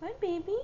What, baby?